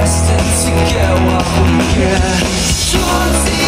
destined to get what we get.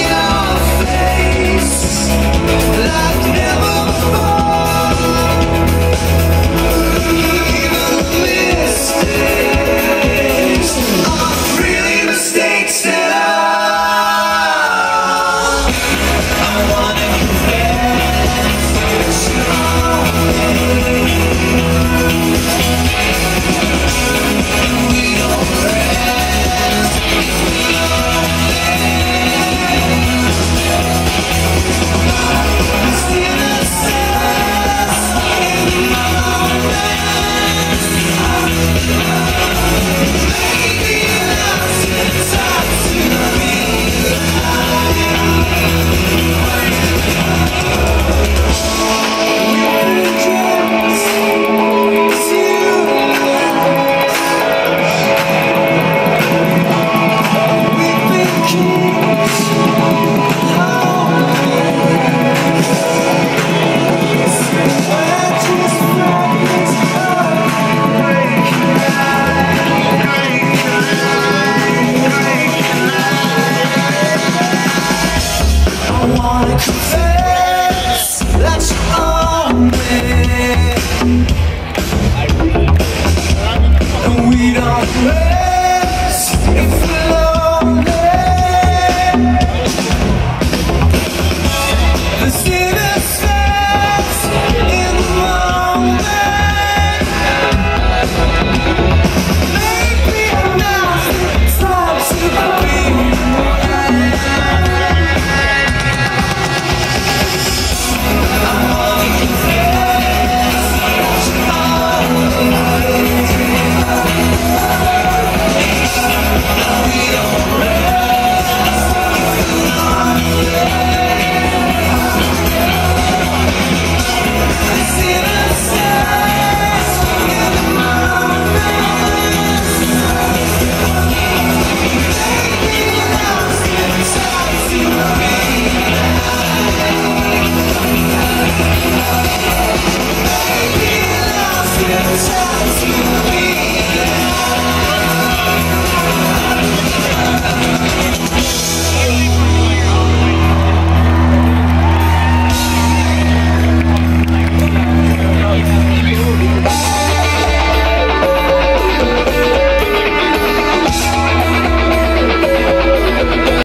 see.